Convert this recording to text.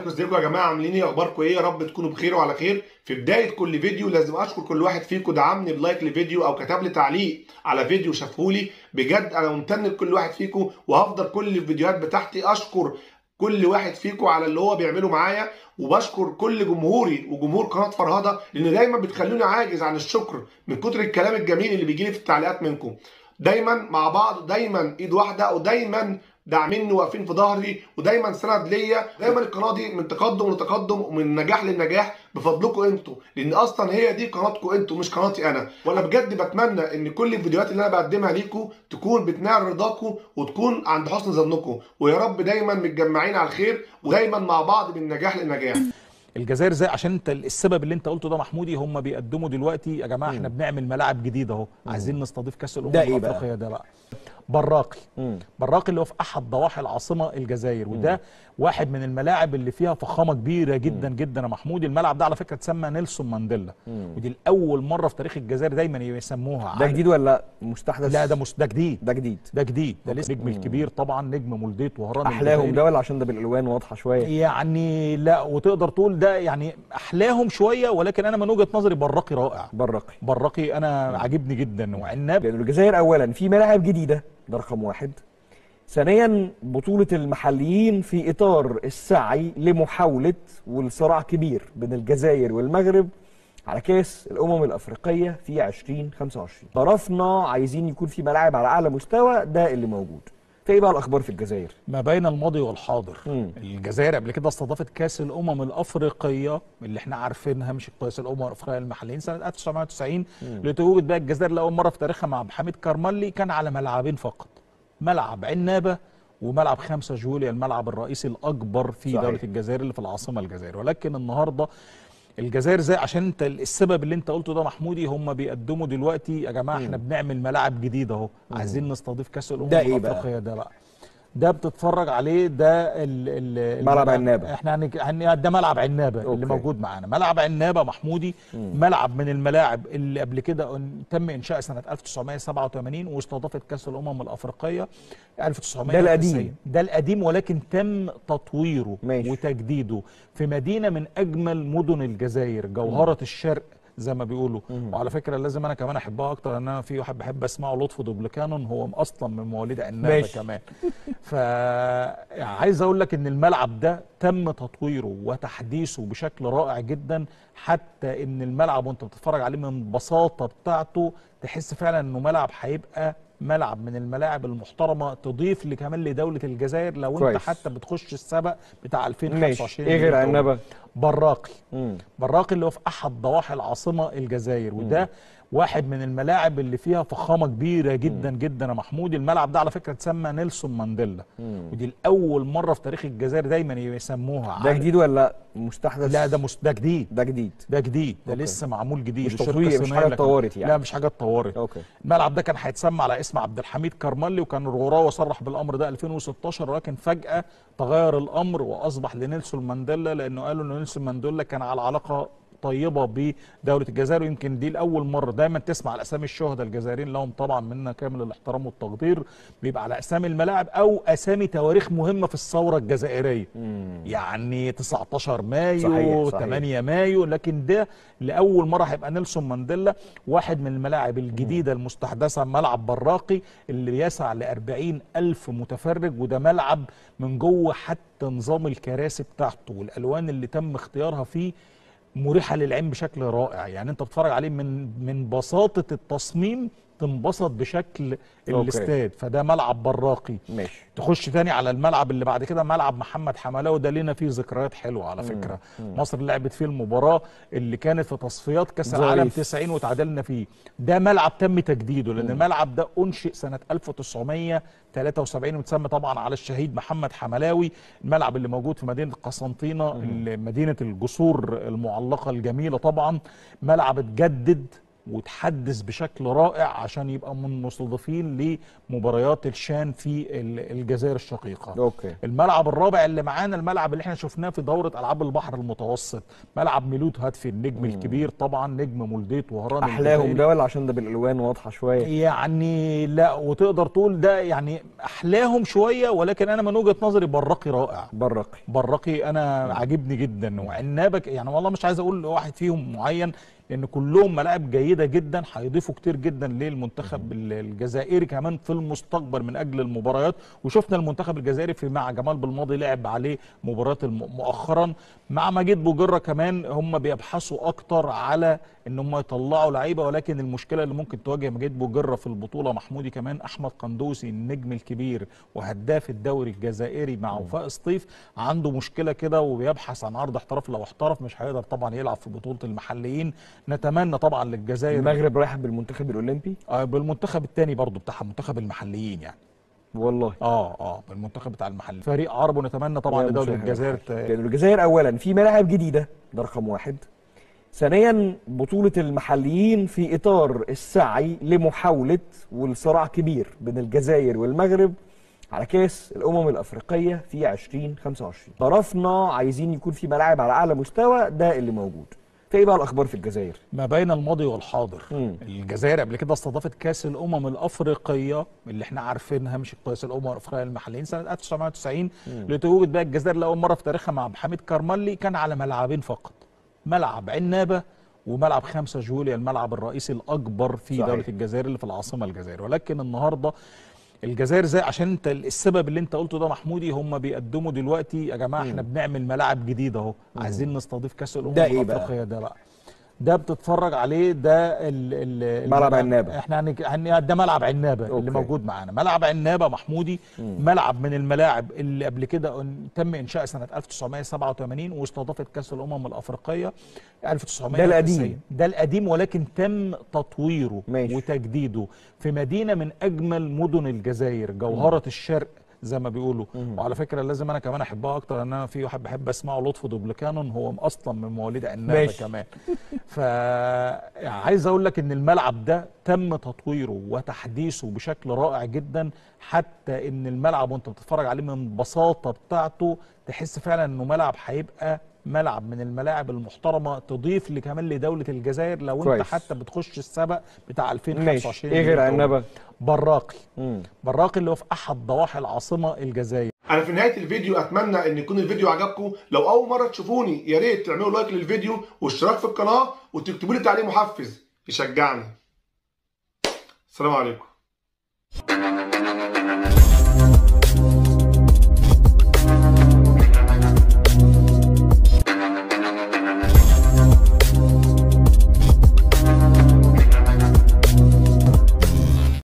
عليكم ازيكم يا جماعة عاملين إيه؟ أخباركم إيه؟ يا رب تكونوا بخير وعلى خير. في بداية كل فيديو لازم أشكر كل واحد فيكم دعمني ب like لفيديو أو كتب لي تعليق على فيديو شافهولي بجد أنا ممتن لكل واحد فيكم وهفضل كل الفيديوهات بتاعتي أشكر كل واحد فيكم على اللي هو بيعمله معايا وبشكر كل جمهوري وجمهور قناة فرهده لأن دايما بتخلوني عاجز عن الشكر من كتر الكلام الجميل اللي بيجي لي في التعليقات منكم. دايما مع بعض دايما إيد واحدة ودايما داعميني واقفين في ظهري ودايما سند ليا دايما القناة دي من تقدم لتقدم ومن نجاح للنجاح بفضلكم أنتوا لأن أصلا هي دي قناتكم أنتوا مش قناتي أنا. وأنا بجد بتمنى إن كل الفيديوهات اللي أنا بقدمها ليكم تكون بتنال رضاكم وتكون عند حسن ظنكم. ويا رب دايما متجمعين على الخير ودايما مع بعض من نجاح لنجاح. الجزائر زي عشان انت السبب اللي انت قلته ده محمودي هم بيقدموا دلوقتي يا جماعة إحنا بنعمل ملاعب جديدة اهو. عايزين نستضيف كأس الأمم ده بقى؟ الافريقيه ده بقى. براقي. مم. براقي اللي هو في أحد ضواحي العاصمة الجزائر وده واحد من الملاعب اللي فيها فخامة كبيرة جدا جدا يا محمود. الملعب ده على فكرة اتسمى نيلسون مانديلا. ودي الأول مرة في تاريخ الجزائر دايما يسموها ده جديد ولا مستحدث؟ لا ده مش ده جديد. ده جديد. ده جديد. ده لسه نجم الكبير طبعا نجم مولدية وهران أحلاهم. ده ولا عشان ده بالألوان واضحة شوية؟ يعني لا وتقدر تقول ده يعني أحلاهم شوية ولكن أنا من وجهة نظري براقي رائع. برقي براقي أنا عاجبني جدا. وعناب لأن الجزائر اولا في ملاعب جديدة. ده رقم واحد. ثانيا بطولة المحليين في إطار السعي لمحاولة والصراع كبير بين الجزائر والمغرب على كأس الأمم الأفريقية في 2025 طرفنا عايزين يكون في ملاعب على أعلى مستوى ده اللي موجود. فإيه بقى الأخبار في الجزائر؟ ما بين الماضي والحاضر مم. الجزائر قبل كده استضافت كأس الأمم الأفريقية اللي إحنا عارفينها مش كأس الأمم الأفريقية المحليين سنة 1990 اللي توجد بقى الجزائر لأول مرة في تاريخها مع عبد الحميد كرملي كان على ملعبين فقط ملعب عنابة وملعب 5 جوليا الملعب الرئيسي الأكبر في صحيح. دولة الجزائر اللي في العاصمة الجزائر ولكن النهارده الجزائر زي عشان انت السبب اللي انت قلته ده محمودي هم بيقدموا دلوقتي يا جماعة إحنا بنعمل ملاعب جديدة اهو. عايزين نستضيف كأس الأمم؟ الافريقيه ده بقى. ده بتتفرج عليه ده ال ال ملعب عنابة. إحنا. هن... ده ملعب عنابة أوكي. اللي موجود معانا ملعب عنابة محمودي ملعب من الملاعب اللي قبل كده تم إنشاء سنة 1987 واستضافت كأس الأمم الأفريقية 1990 ده القديم. ده القديم ولكن تم تطويره ماشي. وتجديده في مدينة من أجمل مدن الجزائر جوهرة الشرق زي ما بيقولوا. وعلى فكرة لازم أنا كمان أحبها أكتر إن أنا في واحد بحب أسمعه لطفي دوبلكانون هو أصلا من مواليد عنابه. كمان. فعايز أقول لك إن الملعب ده تم تطويره وتحديثه بشكل رائع جدا حتى إن الملعب وأنت بتتفرج عليه من البساطه بتاعته تحس فعلا إنه ملعب هيبقى ملعب من الملاعب المحترمة تضيف كمان لدولة الجزائر لو كويس. انت حتى بتخش السبق بتاع شان 2025 إيه غير عنابة؟ براقي مم. براقي اللي هو في أحد ضواحي العاصمة الجزائر وده واحد من الملاعب اللي فيها فخامة كبيرة جدا جدا يا محمود. الملعب ده على فكرة اتسمى نيلسون مانديلا. ودي الأول مرة في تاريخ الجزائر دايما يسموها. ده عن- جديد ولا مستحدث؟ لا ده مس... ده جديد. ده جديد. ده جديد. ده okay. لسه معمول جديد. مش تطوير، مش كان- اتطورت يعني. لا مش حاجة اتطورت الملعب ده كان هيتسمى على اسم عبد الحميد كرملي وكان الغراوه صرح بالأمر ده 2016 ولكن فجأة تغير الأمر وأصبح لنيلسون مانديلا لأنه قالوا ان نيلسون مانديلا كان على علاقة طيبة بدولة الجزائر ويمكن دي لأول مرة دايما تسمع على أسامي الشهداء الجزائريين لهم طبعا منا كامل الاحترام والتقدير بيبقى على أسامي الملاعب أو أسامي تواريخ مهمة في الثورة الجزائرية. يعني 19 مايو صحيح، صحيح. 8 مايو لكن ده لأول مرة هيبقى نيلسون مانديلا واحد من الملاعب الجديدة المستحدثة ملعب براقي اللي بيسع ل 40 ألف متفرج وده ملعب من جوه حتى نظام الكراسي بتاعته والألوان اللي تم اختيارها فيه مريحة للعين بشكل رائع. يعني انت بتتفرج عليه من من بساطة التصميم تنبسط بشكل. الاستاد فده ملعب براقي. ماشي. تخش تاني على الملعب اللي بعد كده ملعب محمد حملاوي ده لينا فيه ذكريات حلوة على فكرة. مصر لعبت فيه المباراة اللي كانت في تصفيات كأس. العالم 90 وتعادلنا فيه. ده ملعب تم تجديده لأن الملعب ده أنشئ سنة 1973 وتسمى طبعا على الشهيد محمد حملاوي الملعب اللي موجود في مدينة قسنطينة مدينة الجسور المعلقة الجميلة طبعا. ملعب اتجدد وتحدث بشكل رائع عشان يبقى من مستضيفين لمباريات الشان في ال- الجزائر الشقيقة. أوكي. الملعب الرابع اللي معانا الملعب اللي إحنا شفناه في دورة ألعاب البحر المتوسط. ملعب ميلود هاتفي النجم الكبير طبعا نجم مولديه وهران أحلاهم. ده ولا عشان ده بالألوان واضحة شوية. يعني لا وتقدر تقول ده يعني أحلاهم شوية ولكن أنا من وجهة نظري برقي رائع. برقي. برقي أنا عاجبني جدا. وعنابك يعني والله مش عايز أقول واحد فيهم معين. لأن كلهم ملاعب جيدة جدا هيضيفوا كتير جدا للمنتخب ال- الجزائري كمان في المستقبل من أجل المباريات. وشفنا المنتخب الجزائري في مع جمال بالماضي لعب عليه مباريات مؤخرا. مع مجيد بوجرة كمان هم بيبحثوا أكتر على إن هم يطلعوا لعيبة ولكن المشكلة اللي ممكن تواجه مجيد بوجرة في البطولة محمودي كمان أحمد قندوسي النجم الكبير وهداف الدوري الجزائري مع وفاء سطيف عنده مشكلة كده وبيبحث عن عرض احتراف. لو احترف مش هيقدر طبعا يلعب في بطولة المحليين. نتمنى طبعا للجزائر المغرب رايحه بالمنتخب الأولمبي؟ آه بالمنتخب الثاني برضو بتاعها منتخب المحليين يعني. والله. آه آه بالمنتخب بتاع المحليين فريق عرب ونتمنى طبعا لدولة. الجزائر ت- لأن الجزائر أولا في ملاعب جديدة ده رقم واحد. ثانيا بطولة المحليين في إطار السعي لمحاولة والصراع كبير بين الجزائر والمغرب على كأس الأمم الأفريقية في 2025 طرفنا عايزين يكون في ملاعب على أعلى مستوى ده اللي موجود. فإيه بقى الأخبار في الجزائر؟ ما بين الماضي والحاضر مم. الجزائر قبل كده استضافت كأس الأمم الأفريقية اللي إحنا عارفينها مش كأس الأمم الأفريقية المحليين سنة 1990 لتوجد بقى الجزائر لأول مرة في تاريخها مع الحميد كرملي كان على ملعبين فقط ملعب عنابة وملعب 5 جوليا الملعب الرئيسي الأكبر في صحيح. دولة الجزائر اللي في العاصمة الجزائر ولكن النهارده الجزائر زي عشان انت السبب اللي انت قلته ده محمودي هم بيقدموا دلوقتي يا جماعة إحنا بنعمل ملاعب جديدة اهو. عايزين نستضيف كأس الأمم بقى؟ الأفريقية ده بقى. ده بتتفرج عليه ده ال ال ملعب عنابة. إحنا هن... ده ملعب عنابة أوكي. اللي موجود معانا ملعب عنابة محمودي ملعب من الملاعب اللي قبل كده تم إنشاء سنة 1987 واستضافت كأس الأمم الأفريقية 1990 ده القديم. ده القديم ولكن تم تطويره ماشي. وتجديده في مدينة من أجمل مدن الجزائر جوهرة الشرق زي ما بيقولوا. وعلى فكرة لازم أنا كمان أحبها أكتر لأن أنا في واحد بحب أسمعه لطفي دوبلكانون هو أصلا من مواليد عنابه. كمان. ف عايز أقول لك إن الملعب ده تم تطويره وتحديثه بشكل رائع جدا حتى إن الملعب وأنت بتتفرج عليه من البساطه بتاعته تحس فعلا إنه ملعب هيبقى ملعب من الملاعب المحترمة تضيف لي كمان لدولة الجزائر لو كويس. انت حتى بتخش السبق بتاع ماشي. 2025 إيه غير عنابة؟ براقي. مم. براقي اللي هو في أحد ضواحي العاصمة الجزائر. أنا في نهاية الفيديو أتمنى إن يكون الفيديو عجبكم. لو أول مرة تشوفوني يا ريت تعملوا لايك للفيديو واشتراك في القناة وتكتبوا لي تعليق محفز. يشجعني. السلام عليكم.